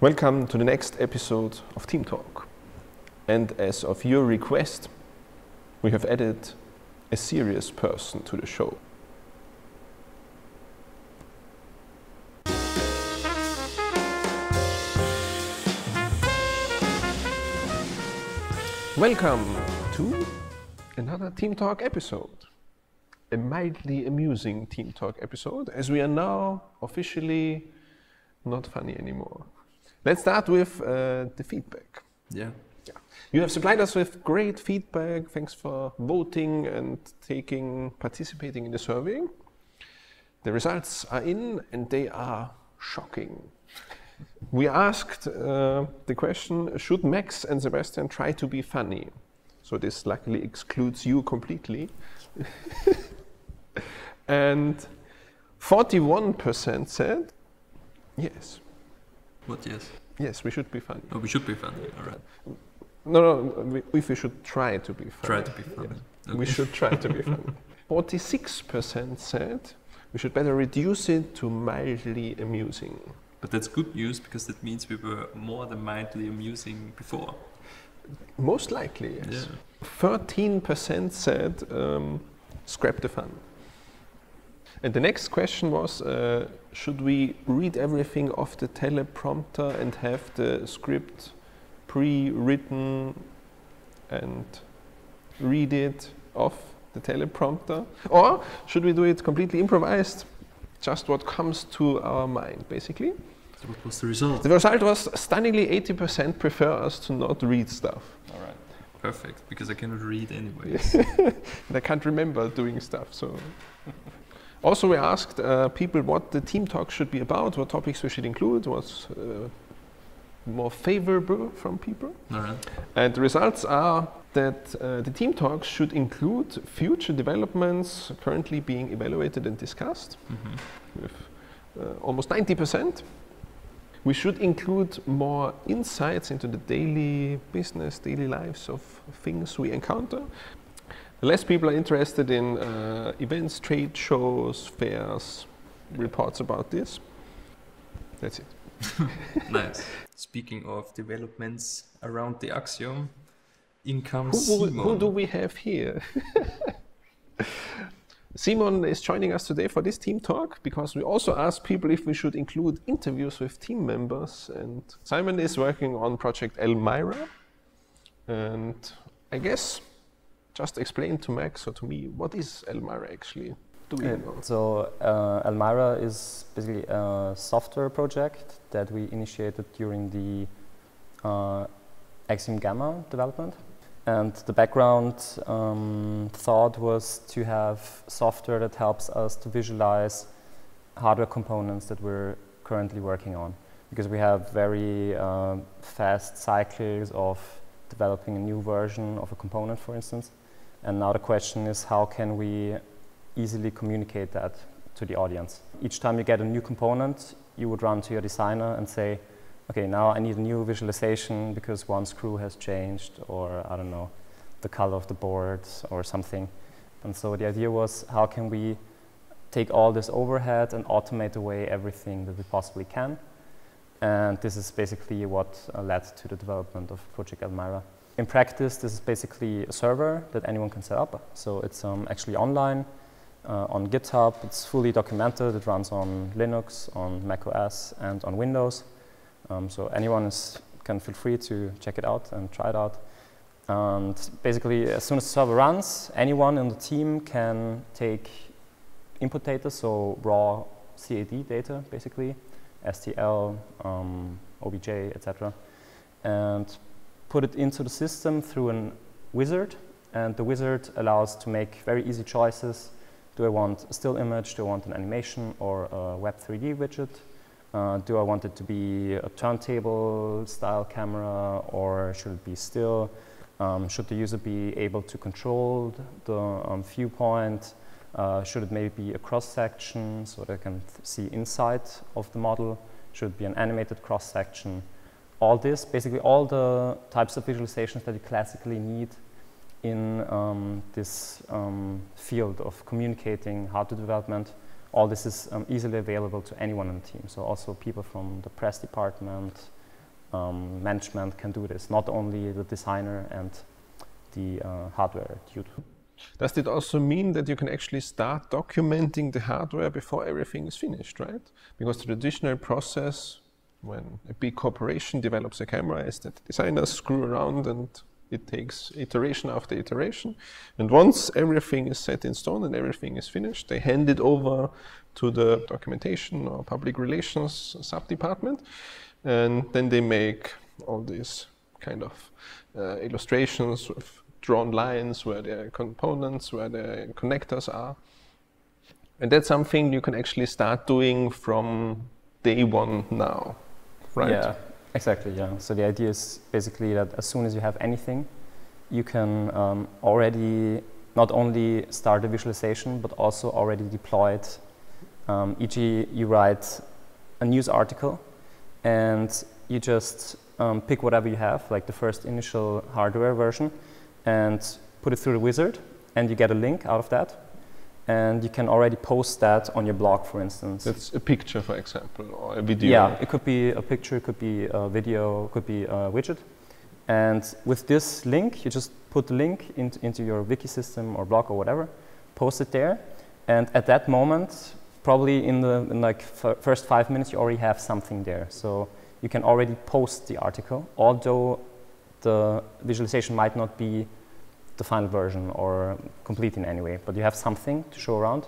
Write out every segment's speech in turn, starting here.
Welcome to the next episode of Team Talk. And as of your request, we have added a serious person to the show. Welcome to another Team Talk episode. A mildly amusing Team Talk episode, as we are now officially not funny anymore. Let's start with uh, the feedback. Yeah. Yeah. You have supplied us with great feedback. Thanks for voting and taking participating in the survey. The results are in and they are shocking. We asked uh, the question Should Max and Sebastian try to be funny? So, this luckily excludes you completely. and 41% said yes. What? Yes. Yes, we should be funny. Oh, we should be funny. All right. No, no, we, if we should try to be funny. Try to be funny. Yes. We should try to be funny. 46% said we should better reduce it to mildly amusing. But that's good news because that means we were more than mildly amusing before. Most likely, yes. Yeah. 13% said um, scrap the fun. And the next question was uh, should we read everything off the teleprompter and have the script pre written and read it off the teleprompter? Or should we do it completely improvised? Just what comes to our mind, basically. So what was the result? The result was stunningly 80% prefer us to not read stuff. All right. Perfect, because I cannot read anyway. and I can't remember doing stuff. So, also we asked uh, people what the team talk should be about, what topics we should include, what's uh, more favorable from people. Right. And the results are that uh, the team talks should include future developments currently being evaluated and discussed, Mm-hmm. with uh, almost 90%. We should include more insights into the daily business, daily lives of things we encounter. Less people are interested in uh, events, trade shows, fairs, reports about this. That's it. nice. Speaking of developments around the axiom, in comes Who, who, Simon. who do we have here? Simon is joining us today for this team talk because we also asked people if we should include interviews with team members. And Simon is working on project Elmyra. And I guess just explain to Max or to me what is Elmyra actually? doing? Uh. So uh, Elmyra is basically a software project that we initiated during the uh, Axiom Gamma development. And the background um, thought was to have software that helps us to visualize hardware components that we're currently working on. Because we have very um, fast cycles of developing a new version of a component, for instance. And now the question is how can we easily communicate that to the audience. Each time you get a new component, you would run to your designer and say, okay, now I need a new visualization because one screw has changed, or I don't know, the color of the board or something. And so the idea was how can we take all this overhead and automate away everything that we possibly can. And this is basically what uh, led to the development of Project Elmyra. In practice, this is basically a server that anyone can set up. So it's um, actually online uh, on GitHub. It's fully documented. It runs on Linux, on Mac OS, and on Windows. Um, so anyone is, can feel free to check it out and try it out. And basically, as soon as the server runs, anyone in the team can take input data, so raw CAD data, basically, STL, um, OBJ, etc., and put it into the system through a wizard. And the wizard allows to make very easy choices. Do I want a still image? Do I want an animation or a Web 3D widget? Uh, do I want it to be a turntable style camera or should it be still? Um, should the user be able to control the um, viewpoint? Uh, should it maybe be a cross section so they can see inside of the model? Should it be an animated cross section? All this, basically, all the types of visualizations that you classically need in um, this um, field of communicating hardware development, all this is um, easily available to anyone on the team. So also people from the press department, um, management can do this, not only the designer and the uh, hardware dude. Does it also mean that you can actually start documenting the hardware before everything is finished, right? Because the traditional process when a big corporation develops a camera is that designers screw around and it takes iteration after iteration. And once everything is set in stone and everything is finished, they hand it over to the documentation or public relations sub-department. And then they make all these kind of uh, illustrations with drawn lines where the components, where the connectors are. And that's something you can actually start doing from day one now, right? Yeah, exactly. Yeah. So the idea is basically that as soon as you have anything, you can um, already not only start a visualization, but also already deploy it. Um, e.g., you write a news article, and you just um, pick whatever you have, like the first initial hardware version, and put it through the wizard, and you get a link out of that. And you can already post that on your blog, for instance. That's a picture, for example, or a video. Yeah, it could be a picture, it could be a video, it could be a widget. And with this link, you just put the link into, into your wiki system or blog or whatever, post it there. And at that moment, probably in the in like first five minutes, you already have something there. So you can already post the article, although the visualization might not be the final version or complete in any way, but you have something to show around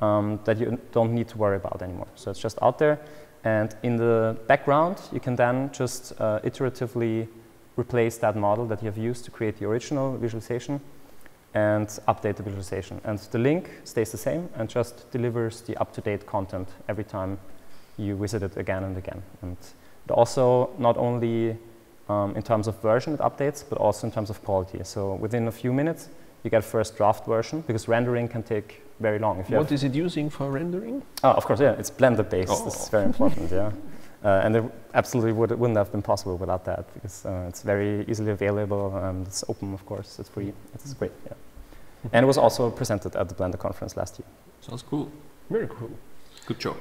um, that you don't need to worry about anymore. So it's just out there. And in the background, you can then just uh, iteratively replace that model that you have used to create the original visualization and update the visualization. And the link stays the same and just delivers the up-to-date content every time you visit it again and again. And also not only um, in terms of version it updates, but also in terms of quality. So within a few minutes, you get a first draft version because rendering can take very long. If what is it using for rendering? Oh, of course, yeah, it's Blender based. Oh. This is very important, yeah. Uh, and it absolutely would, wouldn't have been possible without that because uh, it's very easily available and it's open, of course. It's free. It's great, yeah. and it was also presented at the Blender conference last year. Sounds cool. Very cool. Good job.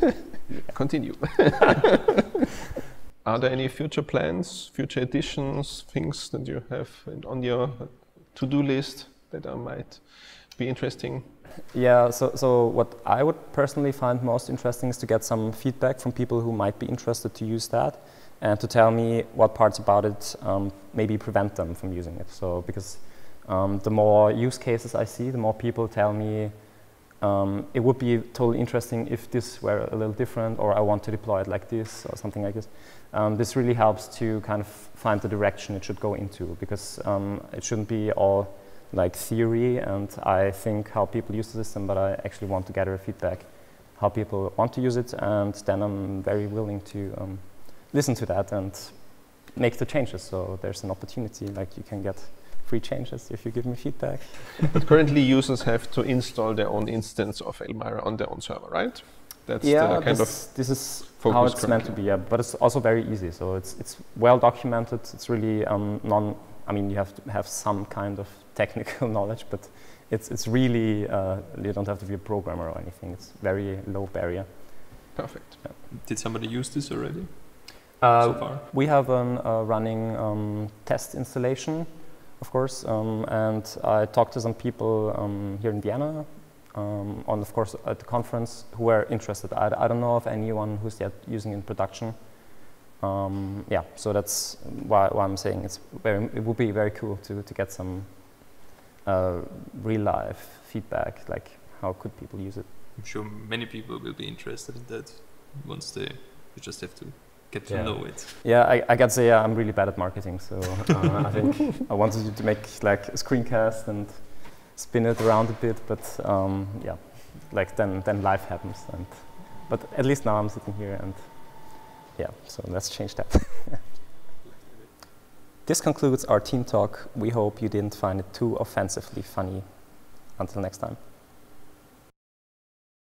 Continue. Are there any future plans, future additions, things that you have on your to-do list that are, might be interesting? Yeah, so, so what I would personally find most interesting is to get some feedback from people who might be interested to use that and to tell me what parts about it um, maybe prevent them from using it. So because um, the more use cases I see, the more people tell me um, it would be totally interesting if this were a little different or I want to deploy it like this or something like this. Um, this really helps to kind of find the direction it should go into because um, it shouldn't be all like theory and I think how people use the system, but I actually want to gather feedback how people want to use it, and then I'm very willing to um, listen to that and make the changes. So there's an opportunity, like you can get free changes if you give me feedback. but currently, users have to install their own instance of Elmyra on their own server, right? That's yeah, kind this, of this is how it's currently. meant to be. Yeah, but it's also very easy. So it's it's well documented. It's really um, non. I mean, you have to have some kind of technical knowledge, but it's, it's really, uh, you don't have to be a programmer or anything. It's very low barrier. Perfect. Yeah. Did somebody use this already? Uh, so far? We have a uh, running um, test installation, of course, um, and I talked to some people um, here in Vienna, um, on of course at the conference, who were interested. I, I don't know of anyone who's yet using in production. Um, yeah, so that's why, why, I'm saying it's very, it would be very cool to, to get some uh, real life feedback, like how could people use it? I'm sure many people will be interested in that once they you just have to get to yeah. know it. Yeah, I, I gotta say yeah, I'm really bad at marketing, so uh, I think I wanted to make like a screencast and spin it around a bit, but um, yeah, like then then life happens, and but at least now I'm sitting here and yeah, so let's change that. This concludes our team talk. We hope you didn't find it too offensively funny. Until next time.